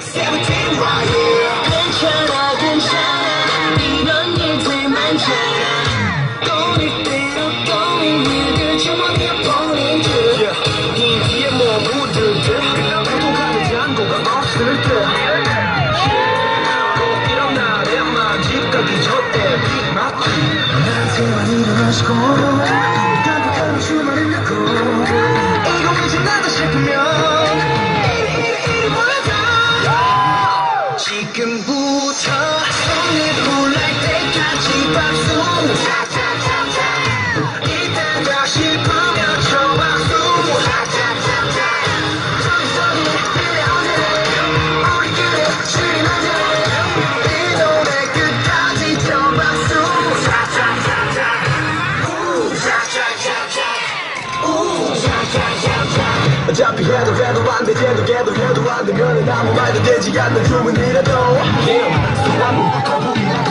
Seventeen right here. 괜찮아 괜찮아 이런 일들 많잖아 꼬릴 대로 꼬린 일들 주머니에 보낸 줄 Yeah. 이 뒤에 뭐 묻을 듯. 고통하는 잔고가 없을 듯. Yeah. 꼭 이런 날에만 집가기 좋대. 빅 맞지. 나한테만 일어나시고. 어차피 해도 해도 안 되제도 해도 해도 안 되면 아무 말도 되지 않는 주문이라도. 소환무 거북이나 동